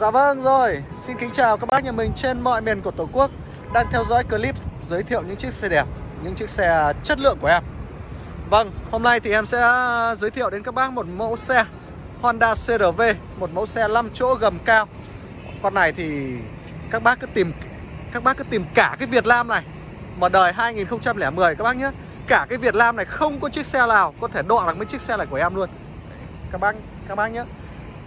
Dạ vâng rồi, xin kính chào các bác nhà mình trên mọi miền của Tổ quốc Đang theo dõi clip giới thiệu những chiếc xe đẹp, những chiếc xe chất lượng của em. Vâng, hôm nay thì em sẽ giới thiệu đến các bác một mẫu xe Honda CRV Một mẫu xe 5 chỗ gầm cao. Con này thì các bác cứ tìm các bác cứ tìm cả cái Việt Nam này Mà đời 2010 các bác nhé. Cả cái Việt Nam này không có chiếc xe nào có thể đọ được mấy chiếc xe này của em luôn. Các bác các bác nhé.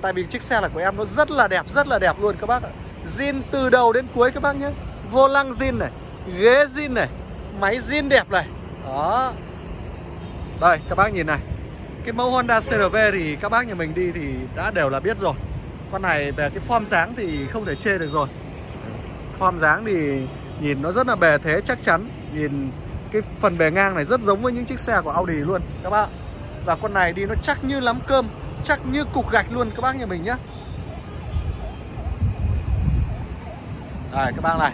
Tại vì chiếc xe là của em nó rất là đẹp, rất là đẹp luôn các bác ạ. Zin từ đầu đến cuối các bác nhé. Vô lăng zin này, ghế zin này Máy zin đẹp này. Đó. Đây các bác nhìn này. Cái mẫu Honda CRV thì các bác nhà mình đi thì đã đều là biết rồi. Con này về cái form dáng thì không thể chê được rồi. Form dáng thì nhìn nó rất là bề thế chắc chắn. Nhìn cái phần bề ngang này rất giống với những chiếc xe của Audi luôn các bác Và con này đi nó chắc như lắm cơm chắc như cục gạch luôn các bác nhà mình nhé Đây các bác này.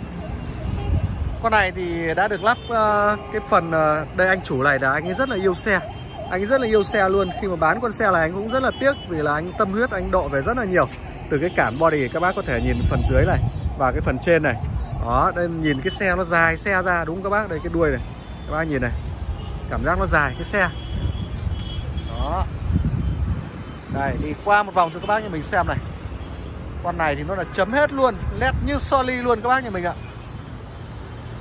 Con này thì đã được lắp uh, cái phần uh, Đây anh chủ này là anh ấy rất là yêu xe. Anh ấy rất là yêu xe luôn. Khi mà bán con xe này anh cũng rất là tiếc Vì là anh tâm huyết anh độ về rất là nhiều. Từ cái cản body các bác có thể nhìn phần dưới này Và cái phần trên này. Đó đây nhìn cái xe nó dài xe ra đúng không các bác? Đây cái đuôi này. Các bác nhìn này. Cảm giác nó dài cái xe. Đó đây đi qua một vòng cho các bác nhà mình xem này. Con này thì nó là chấm hết luôn Led như soli luôn các bác nhà mình ạ.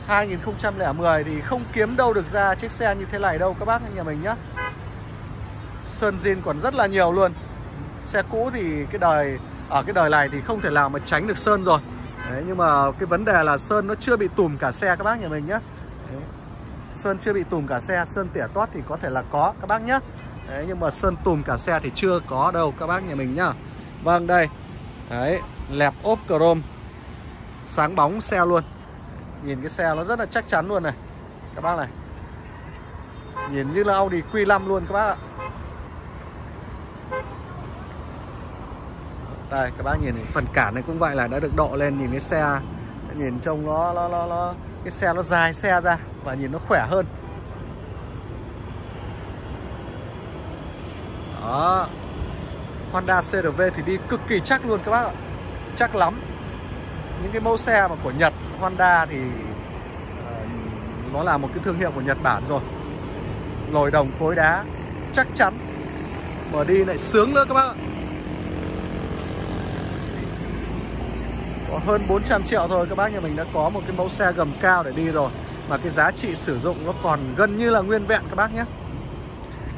2010 thì không kiếm đâu được ra chiếc xe như thế này đâu các bác nhà mình nhá. Sơn zin còn rất là nhiều luôn. Xe cũ thì cái đời Ở cái đời này thì không thể nào mà tránh được sơn rồi. Đấy, Nhưng mà cái vấn đề là sơn nó chưa bị tùm cả xe các bác nhà mình nhá. Đấy. Sơn chưa bị tùm cả xe Sơn tỉa toát thì có thể là có các bác nhá. Đấy, nhưng mà sơn tùm cả xe thì chưa có đâu các bác nhà mình nhá. Vâng đây. Đấy lẹp ốp chrome. Sáng bóng xe luôn. Nhìn cái xe nó rất là chắc chắn luôn này. Các bác này. Nhìn như là Audi Q5 luôn các bác ạ. Đây các bác nhìn phần cản này cũng vậy là đã được độ lên Nhìn cái xe. Nhìn trông nó, nó, nó, nó Cái xe nó dài xe ra Và nhìn nó khỏe hơn. Honda CRV thì đi cực kỳ chắc luôn các bác ạ. Chắc lắm. Những cái mẫu xe mà của Nhật Honda thì uh, Nó là một cái thương hiệu của Nhật Bản rồi. Lồi đồng cối đá Chắc chắn. Mở đi lại sướng nữa các bác ạ. Có hơn 400 triệu thôi các bác nhà mình đã có một cái mẫu xe gầm cao để đi rồi. Mà cái giá trị sử dụng nó còn gần như là nguyên vẹn các bác nhé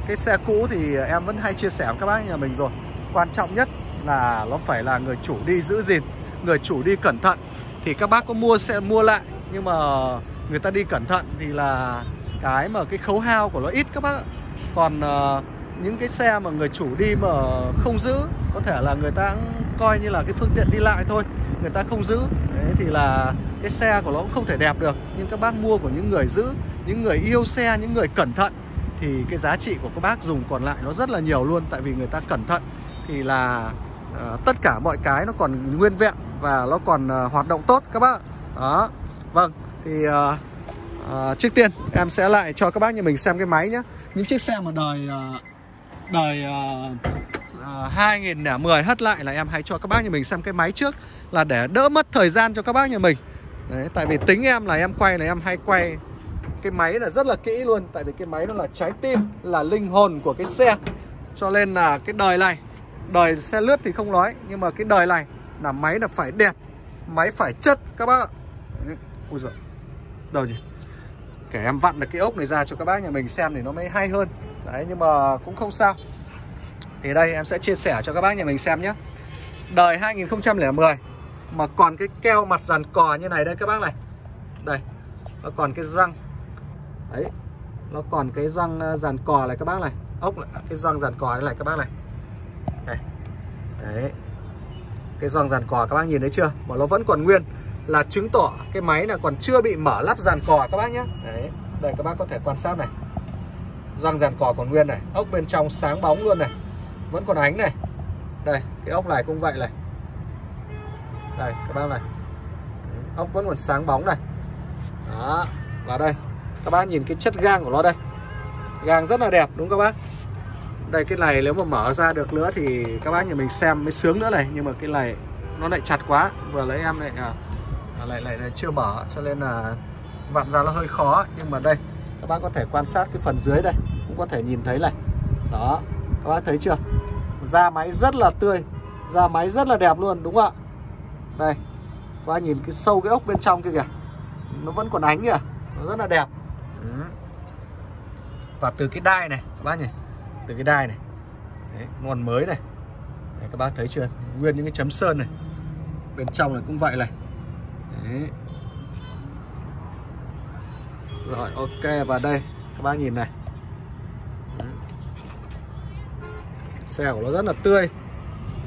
cái xe cũ thì em vẫn hay chia sẻ với các bác nhà mình rồi. Quan trọng nhất là nó phải là người chủ đi giữ gìn Người chủ đi cẩn thận. Thì các bác có mua xe mua lại Nhưng mà người ta đi cẩn thận thì là Cái mà cái khấu hao của nó ít các bác Còn uh, những cái xe mà người chủ đi mà không giữ Có thể là người ta coi như là cái phương tiện đi lại thôi Người ta không giữ Đấy thì là cái xe của nó cũng không thể đẹp được. Nhưng các bác mua của những người giữ Những người yêu xe, những người cẩn thận thì cái giá trị của các bác dùng còn lại nó rất là nhiều luôn tại vì người ta cẩn thận. Thì là uh, tất cả mọi cái nó còn nguyên vẹn và nó còn uh, hoạt động tốt các bác. Đó. Vâng thì uh, uh, trước tiên em sẽ lại cho các bác nhà mình xem cái máy nhé những chiếc xe mà đời uh, đời uh, uh, 2010 hất lại là em hay cho các bác nhà mình xem cái máy trước là để đỡ mất thời gian cho các bác nhà mình. Đấy, tại vì tính em là em quay là em hay quay cái máy là rất là kỹ luôn, tại vì cái máy nó là trái tim, là linh hồn của cái xe. Cho nên là cái đời này, đời xe lướt thì không nói, nhưng mà cái đời này là máy là phải đẹp, máy phải chất, các bác ạ. Ui giời, đâu nhỉ? Kể em vặn được cái ốc này ra cho các bác nhà mình xem thì nó mới hay hơn. Đấy, nhưng mà cũng không sao. Thì đây, em sẽ chia sẻ cho các bác nhà mình xem nhé. Đời 2010 mà còn cái keo mặt dàn cò như này đây các bác này. Đây nó còn cái răng đấy nó còn cái răng ờ, dàn cò này các bác này. Ốc này, à, cái răng dàn cò này các bác này. Đây. đấy. Cái răng dàn cò các bác nhìn thấy chưa? Mà nó vẫn còn nguyên là chứng tỏ cái máy là còn chưa bị mở lắp dàn cò các bác nhé đấy. Đây các bác có thể quan sát này. Răng dàn cò còn nguyên này. Ốc bên trong sáng bóng luôn này. Vẫn còn ánh này. Đây cái ốc này cũng vậy này. Đây các bác này. Ốc vẫn còn sáng bóng này. Đó và đây các bác nhìn cái chất gang của nó đây. Gang rất là đẹp đúng không các bác? Đây cái này nếu mà mở ra được nữa thì các bác nhà mình xem mới sướng nữa này. Nhưng mà cái này nó lại chặt quá. Vừa lấy em lại à, à, lại, lại lại chưa mở cho nên là vặn ra nó hơi khó. Nhưng mà đây các bác có thể quan sát cái phần dưới đây cũng có thể nhìn thấy này. Đó các bác thấy chưa? Da máy rất là tươi da máy rất là đẹp luôn đúng không ạ? Đây các bác nhìn cái sâu cái ốc bên trong kia kìa. Nó vẫn còn ánh kìa nó rất là đẹp. Ừ. và từ cái đai này các bác nhỉ? Từ cái đai này. Đấy, còn mới này. Đấy, các bác thấy chưa? Nguyên những cái chấm sơn này. Bên trong này cũng vậy này. Đấy. rồi ok và đây các bác nhìn này. Đấy. xe của nó rất là tươi.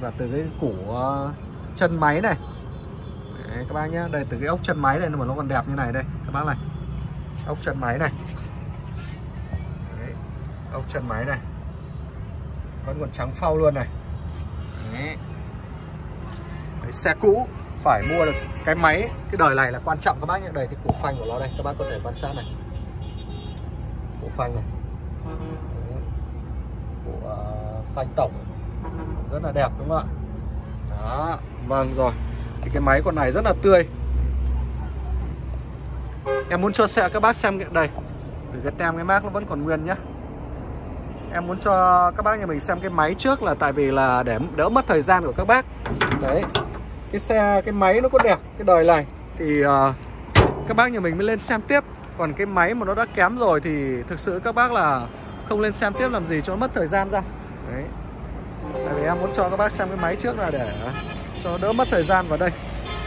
Và từ cái củ ờ, chân máy này. Đấy, các bác nhé đây từ cái ốc chân máy này mà nó còn đẹp như này đây ốc chân máy này. Đấy, ốc chân máy này. Vẫn còn trắng phau luôn này. Đấy. Đấy, xe cũ phải mua được cái máy cái đời này là quan trọng. Các bác nhé đây cái củ phanh của nó đây các bác có thể quan sát này. Củ phanh này. Đấy. củ uh, ờ, phanh tổng. Rất là đẹp đúng không ạ? Đó vâng rồi. Thì cái máy con này rất là tươi em muốn cho xe các bác xem đây. Từ cái tem cái mác nó vẫn còn nguyên nhá. Em muốn cho các bác nhà mình xem cái máy trước là tại vì là để đỡ mất thời gian của các bác. Đấy. Cái xe cái máy nó có đẹp cái đời này. Thì uh, các bác nhà mình mới lên xem tiếp. Còn cái máy mà nó đã kém rồi thì thực sự các bác là không lên xem tiếp làm gì cho nó mất thời gian ra. Đấy. Tại vì em muốn cho các bác xem cái máy trước là để cho đỡ mất thời gian vào đây.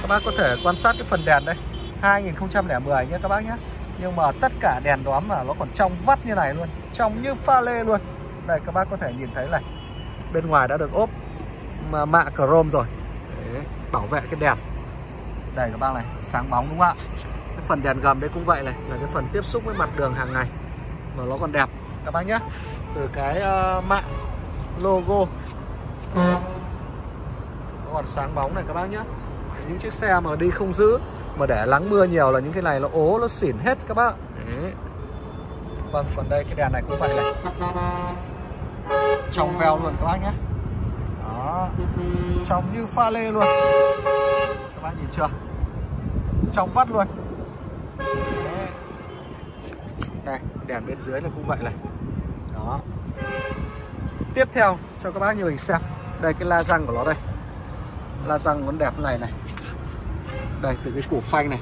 Các bác có thể quan sát cái phần đèn đây. 2010 nhé các bác nhé. Nhưng mà tất cả đèn đóm mà nó còn trong vắt như này luôn trong như pha lê luôn. Đây các bác có thể nhìn thấy này. Bên ngoài đã được ốp mà mạ chrome rồi. Để bảo vệ cái đèn. Đây các bác này sáng bóng đúng không ạ? Cái phần đèn gầm đấy cũng vậy này là cái phần tiếp xúc với mặt đường hàng ngày mà nó còn đẹp. Các bác nhé từ cái uh, mạ logo. Nó còn sáng bóng này các bác nhé. Những chiếc xe mà đi không giữ mà để lắng mưa nhiều là những cái này nó ố nó xỉn hết các bác. Đấy. vâng phần đây cái đèn này cũng vậy này. Trong veo luôn các bác nhé. Đó. Trong như pha lê luôn. Các bác nhìn chưa? Trong vắt luôn. Đấy. đây đèn bên dưới này cũng vậy này. Đó. Tiếp theo cho các bác như mình xem. Đây cái la răng của nó đây. La răng vẫn đẹp này này đây từ cái củ phanh này.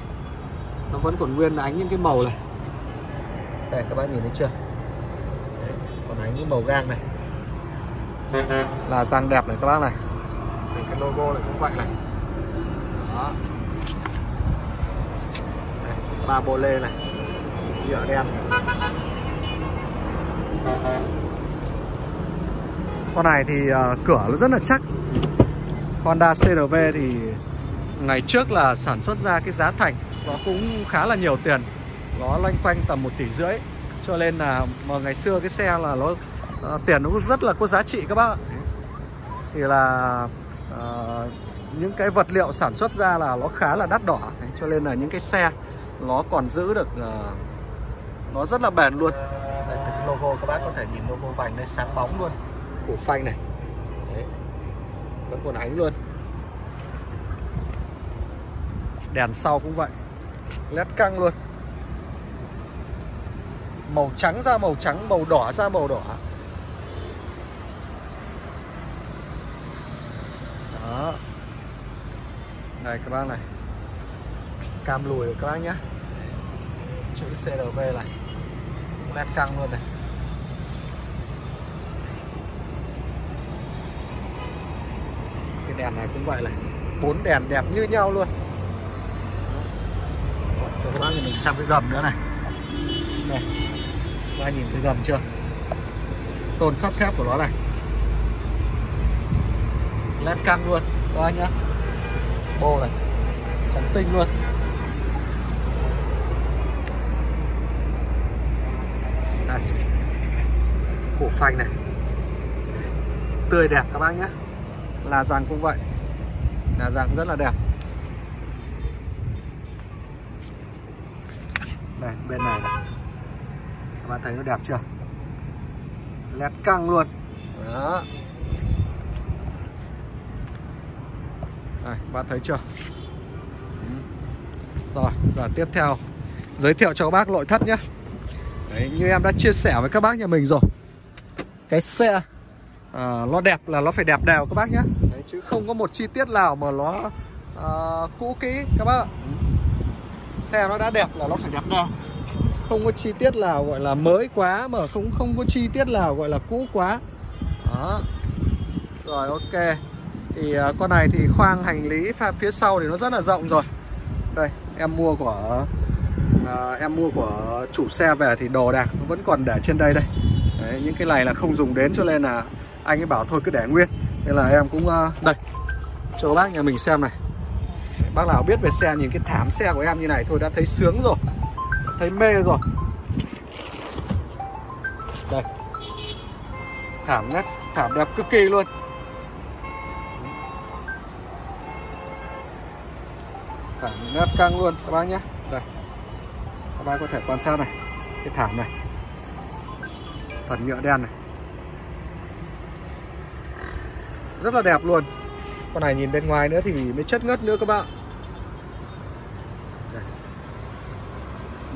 Nó vẫn còn nguyên ánh những cái màu này. Đây các bác nhìn thấy chưa? Đấy, còn ánh những màu gang này. Là răng đẹp này các bác này. Đây, cái logo này cũng vậy này. Đó. Đây, ba bô lê này. Nhựa đen. Con này thì uh, cửa nó rất là chắc. Honda CRV thì ngày trước là sản xuất ra cái giá thành nó cũng khá là nhiều tiền nó loanh quanh tầm 1 tỷ rưỡi. Cho nên là mà ngày xưa cái xe là nó uh, tiền nó rất là có giá trị các bác thì là uh, những cái vật liệu sản xuất ra là nó khá là đắt đỏ. Đấy, cho nên là những cái xe nó còn giữ được uh, nó rất là bền luôn. Đây, từ cái logo các bác có thể nhìn logo vành đây sáng bóng luôn. Của phanh này. Đấy. vẫn còn ánh luôn Đèn sau cũng vậy. Led căng luôn. Màu trắng ra màu trắng, Màu đỏ ra màu đỏ. Đó. Này các bác này. Cam lùi của các bác nhé Chữ CRV này. Led căng luôn này. Cái đèn này cũng vậy này. Bốn đèn đẹp như nhau luôn các bác nhìn mình xem cái gầm nữa này. Này các bác nhìn cái gầm chưa? Tôn sắt thép của nó này. Led căng luôn, các anh nhá. Bô này. Trắng tinh luôn. Đây. Cổ phanh này. Tươi đẹp các bác nhé là rằng cũng vậy. Là rằng rất là đẹp. Đây bên này này. Các bạn thấy nó đẹp chưa? Led căng luôn. Đó. Đây, bạn thấy chưa? Ừ. Rồi, và tiếp theo Giới thiệu cho các bác nội thất nhé. Đấy, như em đã chia sẻ với các bác nhà mình rồi. Cái xe à, Nó đẹp là nó phải đẹp đều các bác nhé. Đấy, Chứ không có một chi tiết nào mà nó à, cũ kỹ các bác ạ. Ừ. Xe nó đã đẹp là nó phải đẹp đều Không có chi tiết nào gọi là mới quá Mà không không có chi tiết nào gọi là cũ quá. Đó. Rồi ok. Thì à, con này thì khoang hành lý phía sau thì nó rất là rộng rồi. Đây em mua của à, em mua của chủ xe về thì đồ đạc nó vẫn còn để trên đây đây. Đấy, những cái này là không dùng đến cho nên là anh ấy bảo thôi cứ để nguyên. Nên là em cũng uh, đây cho bác nhà mình xem này bác nào biết về xe, nhìn cái thảm xe của em như này, thôi đã thấy sướng rồi, thấy mê rồi. Đây. Thảm nét thảm đẹp cực kỳ luôn. Thảm nét căng luôn, các bác nhé. Đây. Các bác có thể quan sát này, cái thảm này. Phần nhựa đen này. Rất là đẹp luôn con này nhìn bên ngoài nữa thì mới chất ngất nữa các bạn. Đây.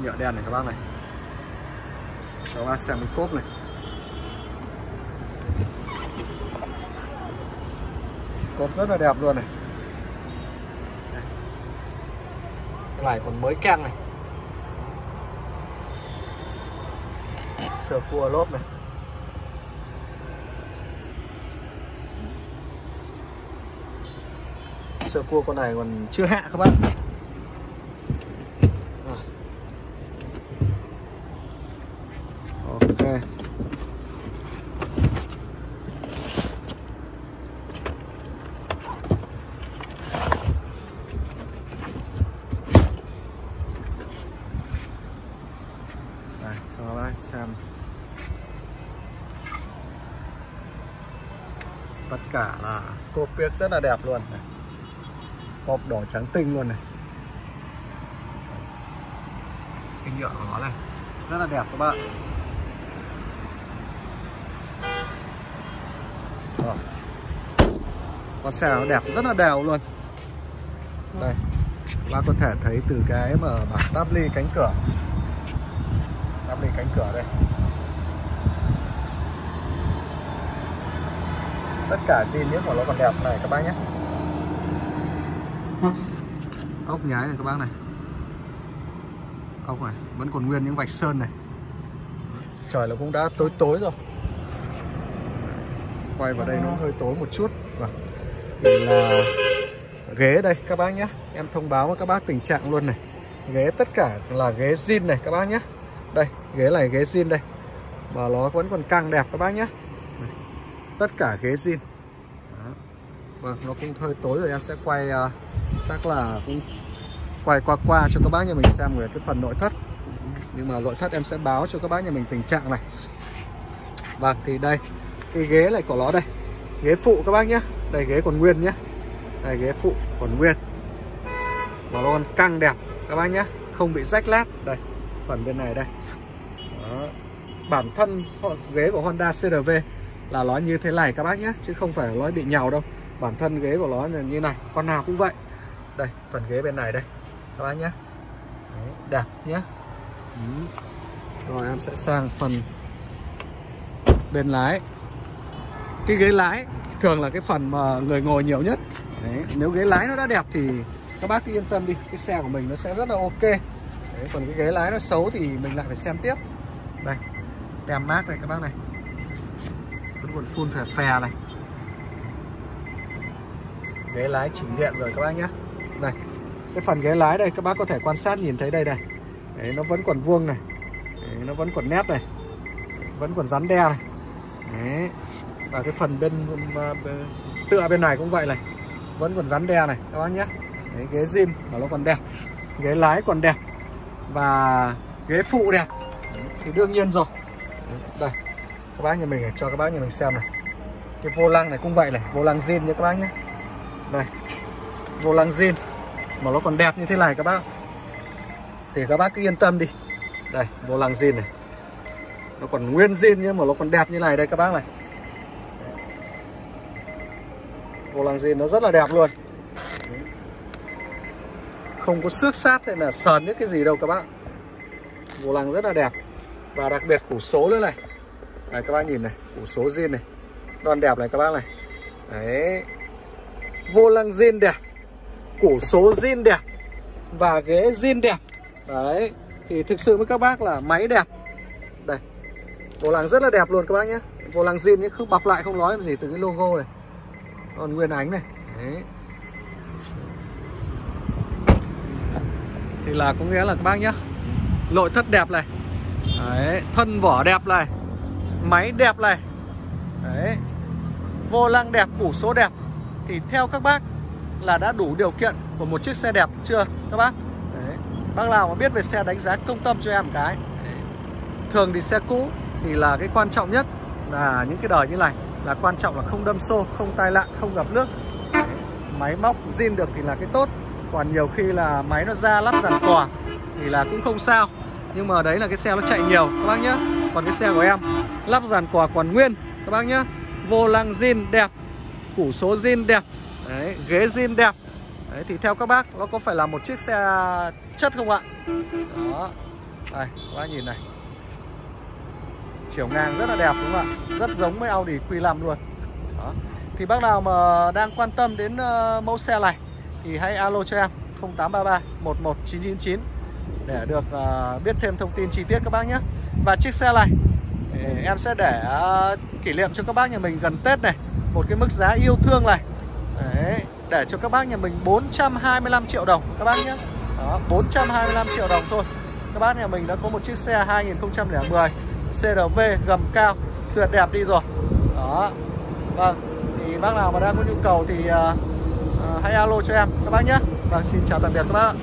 nhựa đen này các bác này. Cho các bác xem cái cốp này. Cốp rất là đẹp luôn này. Cái này còn mới keng này. Sờ cua lốp này. Sơ cua con này còn chưa hạ các bạn ok. Đây, cho các bác xem. Tất cả là cột piếc rất là đẹp luôn này cọp đỏ trắng tinh luôn này. Cái nhựa của nó này, rất là đẹp các bạn. Rồi. con xe nó đẹp, rất là đều luôn. Đây, các bác có thể thấy từ cái mà bảng táp ly cánh cửa. Táp ly cánh cửa đây. Tất cả zin nước của nó còn đẹp này các bác nhé ốc nhái này các bác này. Ốc này vẫn còn nguyên những vạch sơn này. Trời nó cũng đã tối tối rồi. Quay vào đây nó hơi tối một chút. Và vâng. thì là ghế đây các bác nhé. Em thông báo với các bác tình trạng luôn này. Ghế tất cả là ghế zin này các bác nhé. Đây ghế này ghế zin đây. Mà nó vẫn còn căng đẹp các bác nhé. Tất cả ghế zin. Vâng nó cũng hơi tối rồi. Em sẽ quay uh, chắc là cũng quay qua qua cho các bác nhà mình xem về cái phần nội thất. Nhưng mà nội thất em sẽ báo cho các bác nhà mình tình trạng này. Vâng thì đây, cái ghế này của nó đây. Ghế phụ các bác nhé. Đây, ghế còn nguyên nhé. Đây, ghế phụ còn nguyên. Và nó còn căng đẹp, các bác nhé. Không bị rách lát. Đây, phần bên này đây. Đó. bản thân ghế của Honda CRV là nó như thế này các bác nhé, chứ không phải nó bị nhào đâu. Bản thân ghế của nó là như này, con nào cũng vậy đây phần ghế bên này đây. Các bác nhé. Đấy, đẹp nhé. Rồi em sẽ sang phần bên lái. Cái ghế lái thường là cái phần mà người ngồi nhiều nhất. Đấy, nếu ghế lái nó đã đẹp thì các bác cứ yên tâm đi cái xe của mình nó sẽ rất là ok. Đấy, còn cái ghế lái nó xấu thì mình lại phải xem tiếp. Đây tem mát này các bác này. Vẫn còn phun phè phè này. Ghế lái chỉnh điện rồi các bác nhé cái phần ghế lái đây các bác có thể quan sát nhìn thấy đây này. Đấy, nó vẫn còn vuông này. Đấy, nó vẫn còn nét này. Vẫn còn rắn đe này. Đấy. và cái phần bên tựa bên này cũng vậy này. Vẫn còn rắn đe này các bác nhé. Đấy, ghế zin mà nó còn đẹp. Ghế lái còn đẹp. Và ghế phụ đẹp. Thì đương nhiên rồi. Đây. Các bác nhà mình cho các bác nhà mình xem này. Cái vô lăng này cũng vậy này. Vô lăng zin nhé các bác nhé. Đây. Vô lăng zin mà nó còn đẹp như thế này các bác. Thì các bác cứ yên tâm đi. Đây, vô lăng zin này. Nó còn nguyên zin nhưng mà nó còn đẹp như này đây các bác này. Vô lăng zin nó rất là đẹp luôn. Không có xước sát hay là sờn những cái gì đâu các bác. Vô lăng rất là đẹp. Và đặc biệt củ số nữa này. Này, các bác nhìn này, Củ số zin này. Đòn đẹp này các bác này. Đấy. Vô lăng zin đẹp. Củ số zin đẹp. Và ghế zin đẹp. Đấy Thì thực sự với các bác là máy đẹp. Đây Vô lăng rất là đẹp luôn các bác nhé. Vô lăng zin nhé Không bọc lại không nói làm gì từ cái logo này. Còn nguyên ánh này. Đấy. Thì là có nghĩa là các bác nhé Nội thất đẹp này. Đấy Thân vỏ đẹp này. Máy đẹp này. Đấy. Vô lăng đẹp, củ số đẹp. Thì theo các bác là đã đủ điều kiện của một chiếc xe đẹp chưa các bác? Đấy. Bác nào mà biết về xe đánh giá công tâm cho em một cái. Đấy. Thường thì xe cũ thì là cái quan trọng nhất là những cái đời như này Là quan trọng là không đâm xô, không tai nạn, không gặp nước. Đấy. Máy móc zin được thì là cái tốt. Còn nhiều khi là máy nó ra lắp dàn cò Thì là cũng không sao. Nhưng mà đấy là cái xe nó chạy nhiều các bác nhé Còn cái xe của em lắp dàn cò còn nguyên các bác nhé Vô lăng zin đẹp Củ số zin đẹp Đấy, ghế zin đẹp. Đấy, thì theo các bác nó có phải là một chiếc xe chất không ạ? Đó. Đây, các bác nhìn này. Chiều ngang rất là đẹp đúng không ạ? Rất giống với Audi Q5 luôn. Đó. Thì bác nào mà đang quan tâm đến uh, mẫu xe này Thì hãy alo cho em 0833 11999 Để được uh, biết thêm thông tin chi tiết các bác nhé. Và chiếc xe này Em sẽ để uh, kỷ niệm cho các bác nhà mình gần Tết này. Một cái mức giá yêu thương này để cho các bác nhà mình 425 triệu đồng. Các bác nhé. Đó, 425 triệu đồng thôi. Các bác nhà mình đã có một chiếc xe 2010 CRV gầm cao tuyệt đẹp đi rồi. Đó. Vâng, thì bác nào mà đang có nhu cầu thì uh, uh, hãy alo cho em. Các bác nhé. Vâng, xin chào tạm biệt các bác